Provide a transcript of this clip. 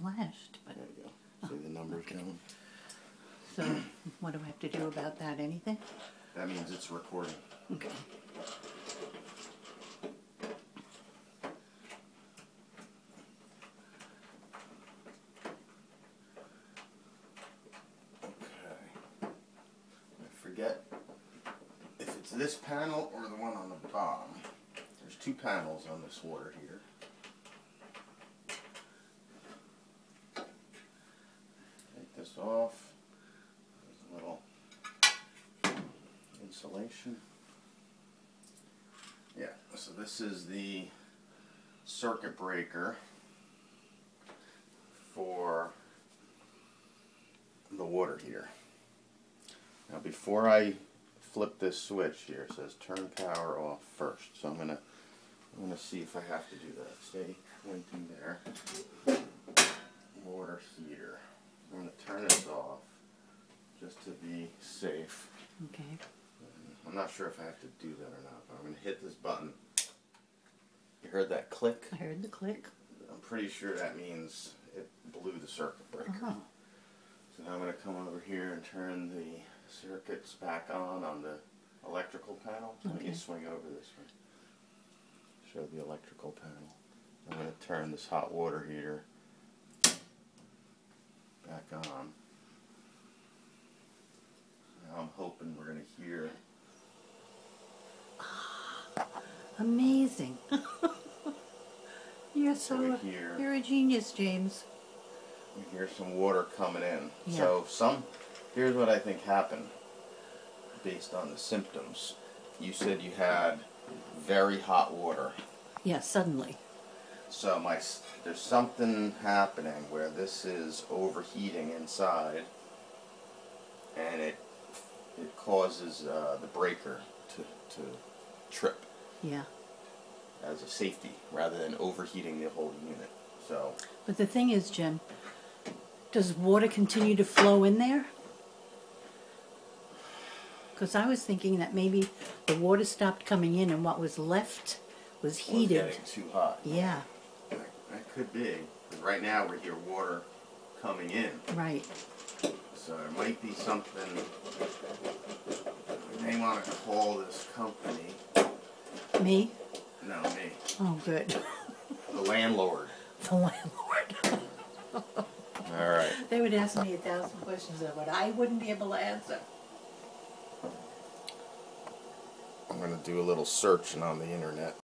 flashed, but, There you go. Oh, See the numbers down? so what do I have to do about that? Anything? That means it's recording. Okay. Okay. I forget if it's this panel or the one on the bottom. There's two panels on this water heater. This off. There's a little insulation. Yeah, so this is the circuit breaker for the water heater. Now before I flip this switch here, it says turn power off first. So I'm gonna I'm gonna see if I have to do that. Stay pointing there. Water heater. I'm gonna turn this off just to be safe. Okay. I'm not sure if I have to do that or not, but I'm gonna hit this button. You heard that click? I heard the click. I'm pretty sure that means it blew the circuit breaker. Oh, So now I'm going to come over here and turn the circuits back on on the electrical panel. Let Okay. me swing over this way. Show the electrical panel. I'm going to turn this hot water heater back on. Now I'm hoping we're going to hear. Ah, amazing. you're So so, hear- you're a genius, James. We hear some water coming in. Yeah. So some. Here's what I think happened, based on the symptoms. You said you had very hot water. Yeah, suddenly. So my there's something happening where this is overheating inside, and it it causes uh, the breaker to to trip Yeah. as a safety rather than overheating the whole unit. So But the thing is, Jim, does water continue to flow in there? Because I was thinking that maybe the water stopped coming in and what was left was heated. getting too hot. Yeah, That, that could be. right now we hear water coming in, right. So there might be something. We may want to call this company. Me? No, me. Oh, good. The landlord. The landlord. All right. they would ask me a thousand questions that what I wouldn't be able to answer. I'm going to do a little searching on the internet.